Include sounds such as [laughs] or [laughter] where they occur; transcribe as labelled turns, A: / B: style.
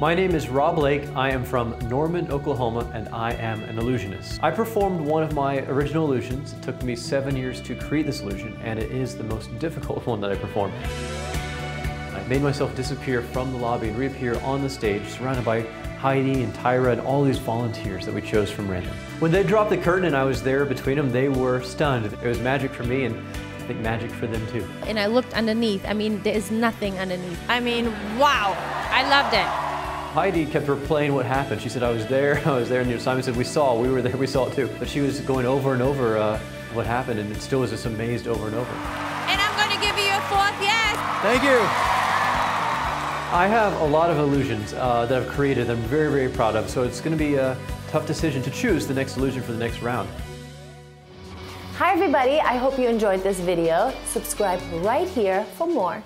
A: My name is Rob Lake. I am from Norman, Oklahoma, and I am an illusionist. I performed one of my original illusions. It took me seven years to create this illusion, and it is the most difficult [laughs] one that I performed. I made myself disappear from the lobby and reappear on the stage, surrounded by Heidi and Tyra and all these volunteers that we chose from random. When they dropped the curtain and I was there between them, they were stunned. It was magic for me and I think magic for them too.
B: And I looked underneath. I mean, there is nothing underneath. I mean, wow. I loved it.
A: Heidi kept replaying what happened. She said, I was there, [laughs] I was there, and Simon said, we saw, we were there, we saw it too. But she was going over and over uh, what happened, and it still was just amazed over and over.
B: And I'm going to give you a fourth yes.
A: Thank you. I have a lot of illusions uh, that I've created that I'm very, very proud of, so it's going to be a tough decision to choose the next illusion for the next round.
C: Hi everybody, I hope you enjoyed this video. Subscribe right here for more.